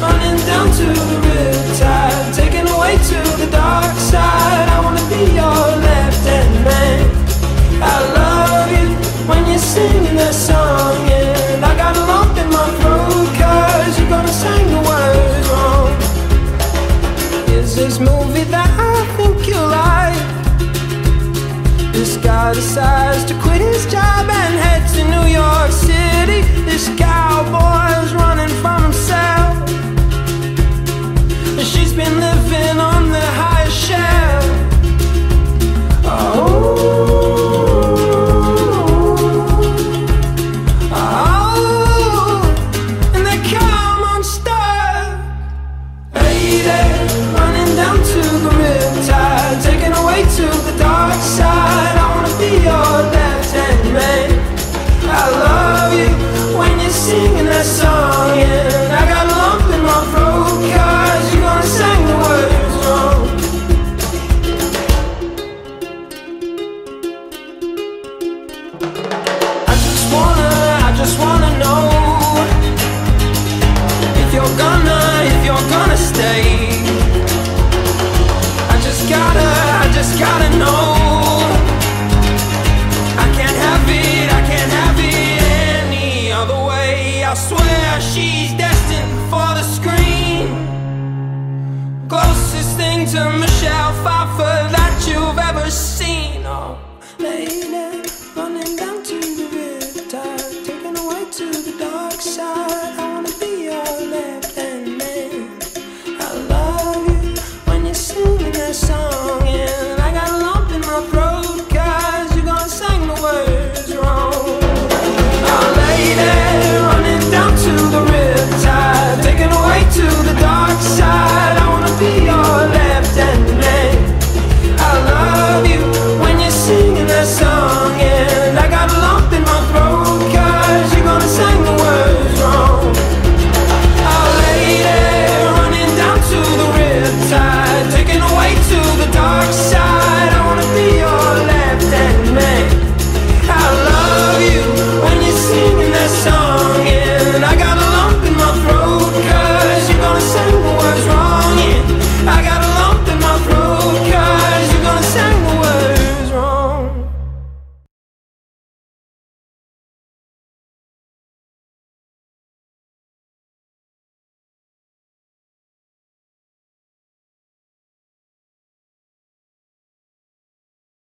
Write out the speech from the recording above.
running down to the living on the highest shelf. Oh, oh, and they come unstuck. she's destined for the screen. Closest thing to Michelle Pfeiffer that you've ever seen. Oh, lady